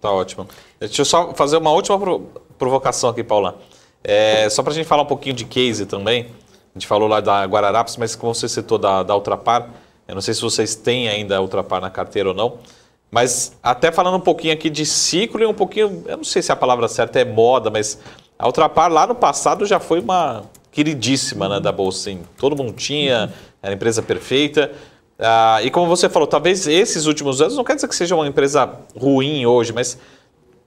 Tá ótimo. Deixa eu só fazer uma última provocação aqui, Paula. É, só para a gente falar um pouquinho de case também. A gente falou lá da Guararapes, mas como você citou da, da Ultrapar, eu não sei se vocês têm ainda a Ultrapar na carteira ou não. Mas até falando um pouquinho aqui de ciclo e um pouquinho, eu não sei se a palavra certa é moda, mas a Ultrapar lá no passado já foi uma queridíssima né, da Bolsa. Todo mundo tinha, era a empresa perfeita. Ah, e como você falou, talvez esses últimos anos, não quer dizer que seja uma empresa ruim hoje, mas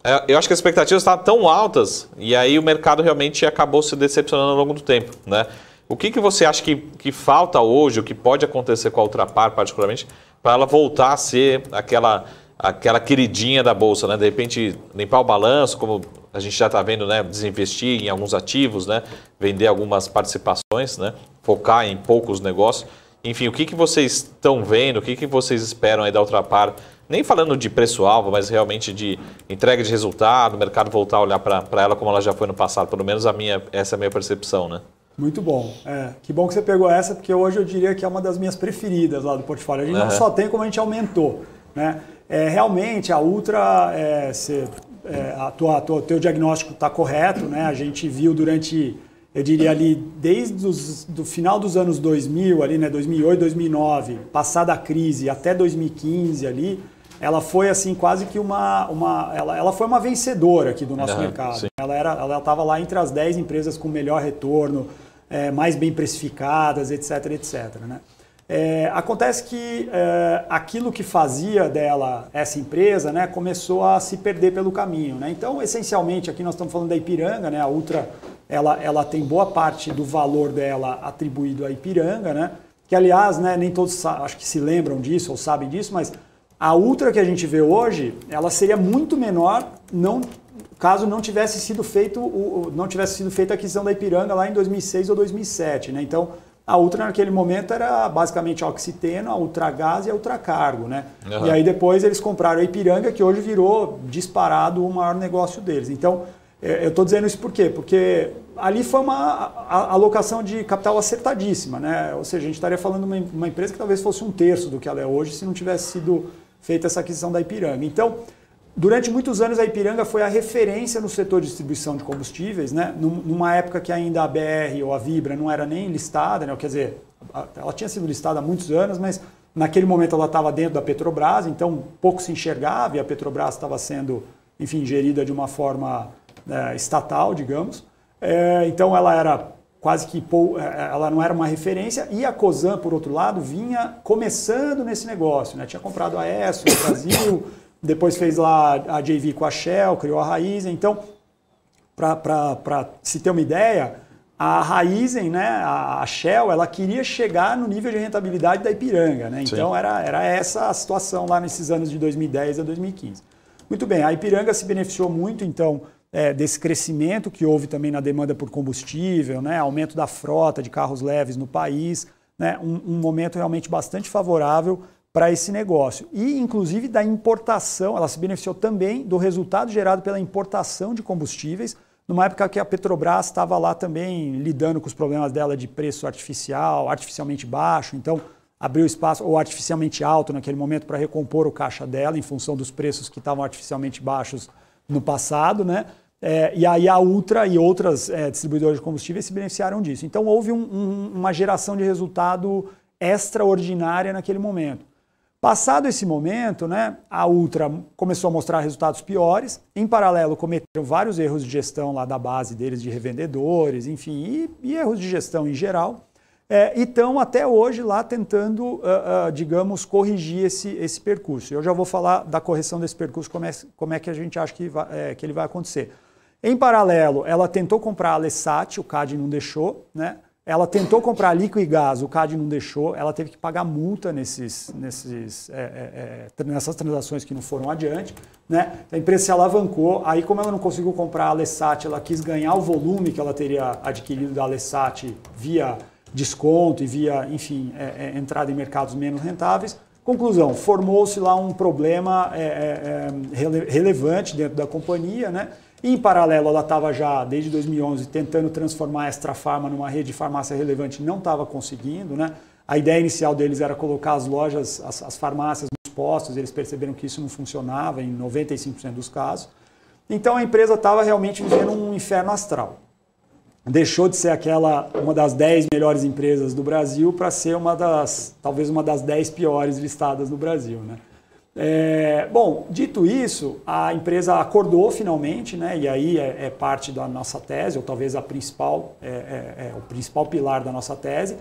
é, eu acho que as expectativas estavam tão altas e aí o mercado realmente acabou se decepcionando ao longo do tempo. Né? O que, que você acha que, que falta hoje, o que pode acontecer com a Ultrapar particularmente, para ela voltar a ser aquela, aquela queridinha da Bolsa, né? De repente limpar o balanço, como a gente já está vendo, né? Desinvestir em alguns ativos, né? Vender algumas participações, né? Focar em poucos negócios. Enfim, o que, que vocês estão vendo, o que, que vocês esperam aí da Ultrapar? Nem falando de preço-alvo, mas realmente de entrega de resultado, o mercado voltar a olhar para ela como ela já foi no passado. Pelo menos a minha, essa é a minha percepção, né? Muito bom. É, que bom que você pegou essa, porque hoje eu diria que é uma das minhas preferidas lá do portfólio. A gente uhum. não só tem como a gente aumentou. Né? É, realmente, a Ultra, é, você, é, a tua, tua, teu diagnóstico está correto. Né? A gente viu durante, eu diria ali, desde o final dos anos 2000, ali, né, 2008, 2009, passada a crise até 2015 ali, ela foi assim quase que uma, uma ela, ela foi uma vencedora aqui do nosso uhum, mercado. Sim. Ela era ela estava lá entre as 10 empresas com melhor retorno, é, mais bem precificadas, etc, etc. Né? É, acontece que é, aquilo que fazia dela essa empresa né, começou a se perder pelo caminho. Né? Então, essencialmente, aqui nós estamos falando da Ipiranga, né? a Ultra ela, ela tem boa parte do valor dela atribuído à Ipiranga, né? que aliás né, nem todos acho que se lembram disso ou sabem disso, mas a Ultra que a gente vê hoje, ela seria muito menor não caso não tivesse sido feito o, não tivesse sido feita a aquisição da Ipiranga lá em 2006 ou 2007, né? Então, a Ultra naquele momento era basicamente a Oxiteno, a Ultragás e a Ultracargo, né? Uhum. E aí depois eles compraram a Ipiranga, que hoje virou disparado o maior negócio deles. Então, é, eu estou dizendo isso por quê? Porque ali foi uma alocação de capital acertadíssima, né? Ou seja, a gente estaria falando de uma empresa que talvez fosse um terço do que ela é hoje se não tivesse sido feita essa aquisição da Ipiranga. Então, Durante muitos anos a Ipiranga foi a referência no setor de distribuição de combustíveis, né? numa época que ainda a BR ou a Vibra não era nem listada, né? quer dizer, ela tinha sido listada há muitos anos, mas naquele momento ela estava dentro da Petrobras, então pouco se enxergava e a Petrobras estava sendo, enfim, gerida de uma forma é, estatal, digamos. É, então ela era quase que é, ela não era uma referência e a Cosan, por outro lado, vinha começando nesse negócio, né? tinha comprado a ESSO no Brasil depois fez lá a JV com a Shell, criou a Raizen. Então, para se ter uma ideia, a Raizen, né, a Shell, ela queria chegar no nível de rentabilidade da Ipiranga. Né? Então, era, era essa a situação lá nesses anos de 2010 a 2015. Muito bem, a Ipiranga se beneficiou muito, então, é, desse crescimento que houve também na demanda por combustível, né, aumento da frota de carros leves no país, né, um, um momento realmente bastante favorável para esse negócio. E, inclusive, da importação, ela se beneficiou também do resultado gerado pela importação de combustíveis, numa época que a Petrobras estava lá também lidando com os problemas dela de preço artificial, artificialmente baixo, então abriu espaço, ou artificialmente alto naquele momento, para recompor o caixa dela em função dos preços que estavam artificialmente baixos no passado, né? É, e aí a Ultra e outras é, distribuidoras de combustíveis se beneficiaram disso. Então houve um, um, uma geração de resultado extraordinária naquele momento. Passado esse momento, né, a Ultra começou a mostrar resultados piores. Em paralelo, cometeram vários erros de gestão lá da base deles de revendedores, enfim, e, e erros de gestão em geral. É, e estão até hoje lá tentando, uh, uh, digamos, corrigir esse, esse percurso. Eu já vou falar da correção desse percurso, como é, como é que a gente acha que, vai, é, que ele vai acontecer. Em paralelo, ela tentou comprar a Alessat, o CAD não deixou, né? Ela tentou comprar Liquigás, o CAD não deixou, ela teve que pagar multa nesses, nesses, é, é, é nessas transações que não foram adiante. Né? A empresa se alavancou, aí como ela não conseguiu comprar a Alessat, ela quis ganhar o volume que ela teria adquirido da Alessat via desconto e via, enfim, é, é, entrada em mercados menos rentáveis. Conclusão, formou-se lá um problema é, relevante dentro da companhia, né? Em paralelo, ela estava já, desde 2011, tentando transformar a Extra Farma numa rede de farmácia relevante, não estava conseguindo. Né? A ideia inicial deles era colocar as lojas, as, as farmácias nos postos, eles perceberam que isso não funcionava em 95% dos casos. Então a empresa estava realmente vivendo um inferno astral. Deixou de ser aquela uma das 10 melhores empresas do Brasil para ser uma das, talvez uma das 10 piores listadas no Brasil. Né? É, bom, dito isso, a empresa acordou finalmente, né, e aí é, é parte da nossa tese, ou talvez a principal, é, é, é, o principal pilar da nossa tese,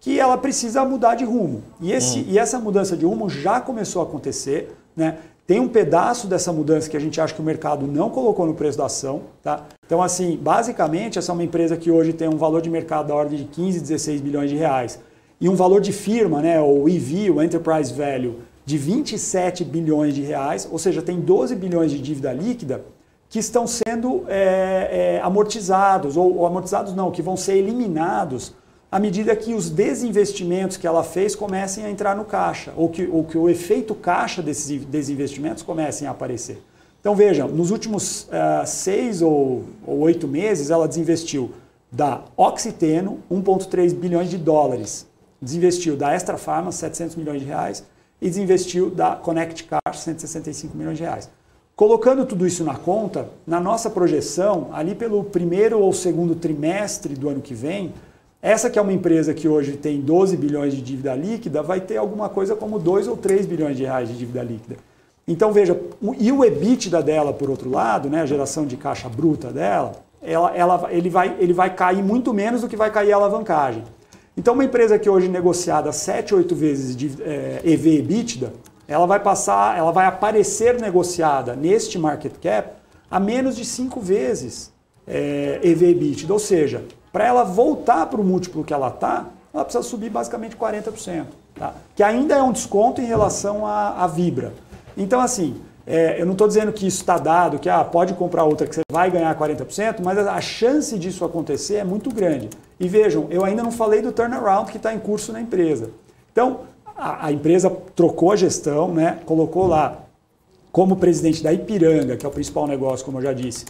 que ela precisa mudar de rumo. E, esse, hum. e essa mudança de rumo já começou a acontecer. Né? Tem um pedaço dessa mudança que a gente acha que o mercado não colocou no preço da ação. Tá? Então, assim, basicamente, essa é uma empresa que hoje tem um valor de mercado da ordem de 15, 16 bilhões de reais. E um valor de firma, né, o EV, o Enterprise Value, de 27 bilhões de reais, ou seja, tem 12 bilhões de dívida líquida que estão sendo é, é, amortizados, ou, ou, amortizados não, que vão ser eliminados à medida que os desinvestimentos que ela fez comecem a entrar no caixa, ou que, ou que o efeito caixa desses desinvestimentos comecem a aparecer. Então vejam, nos últimos uh, seis ou, ou oito meses ela desinvestiu da Oxiteno 1,3 bilhões de dólares, desinvestiu da Extra Pharma 700 milhões de reais, e desinvestiu da Connect Car 165 milhões de reais. Colocando tudo isso na conta, na nossa projeção, ali pelo primeiro ou segundo trimestre do ano que vem, essa que é uma empresa que hoje tem 12 bilhões de dívida líquida, vai ter alguma coisa como 2 ou 3 bilhões de reais de dívida líquida. Então veja, e o EBITDA dela, por outro lado, né, a geração de caixa bruta dela, ela, ela, ele, vai, ele vai cair muito menos do que vai cair a alavancagem. Então, uma empresa que hoje é negociada 7, 8 vezes de é, EV EBITDA, ela vai passar, ela vai aparecer negociada neste market cap a menos de 5 vezes é, EV EBITDA. Ou seja, para ela voltar para o múltiplo que ela está, ela precisa subir basicamente 40%. Tá? Que ainda é um desconto em relação à, à Vibra. Então, assim, é, eu não estou dizendo que isso está dado, que ah, pode comprar outra que você vai ganhar 40%, mas a chance disso acontecer é muito grande. E vejam, eu ainda não falei do turnaround que está em curso na empresa. Então, a, a, empresa trocou a gestão, né, colocou lá como presidente da Ipiranga, que é o principal negócio, como eu já disse,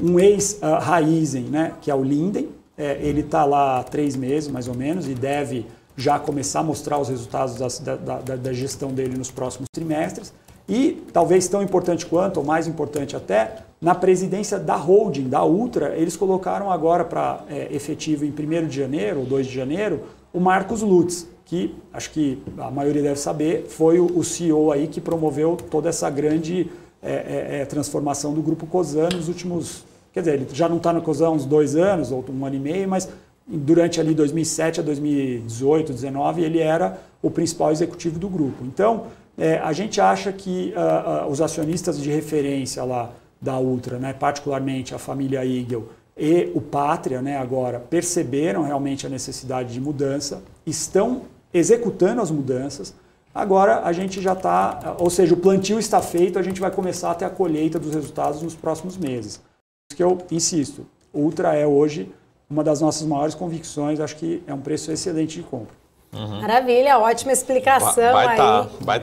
um ex-Raizen, né, que é o Linden. É, ele está lá há três meses, mais ou menos, e deve já começar a mostrar os resultados da, da, da gestão dele nos próximos trimestres. E, talvez tão importante quanto, ou mais importante até, na presidência da holding, da Ultra, eles colocaram agora para é, efetivo em 1 de janeiro ou 2 de janeiro o Marcos Lutz, que acho que a maioria deve saber, foi o, o CEO aí que promoveu toda essa grande é, é, é, transformação do Grupo Cosan nos últimos. Quer dizer, ele já não está no Cosan há uns dois anos, ou um ano e meio, mas durante ali 2007 a 2018, 2019, ele era o principal executivo do grupo. Então, é, a gente acha que uh, uh, os acionistas de referência lá da Ultra, né, particularmente a família Eagle e o Pátria, né, agora perceberam realmente a necessidade de mudança, estão executando as mudanças. Agora a gente já está, ou seja, o plantio está feito, a gente vai começar a ter a colheita dos resultados nos próximos meses. Por isso que eu insisto, Ultra é hoje uma das nossas maiores convicções, acho que é um preço excelente de compra. Uhum. Maravilha, ótima explicação vai, vai aí. Tá, vai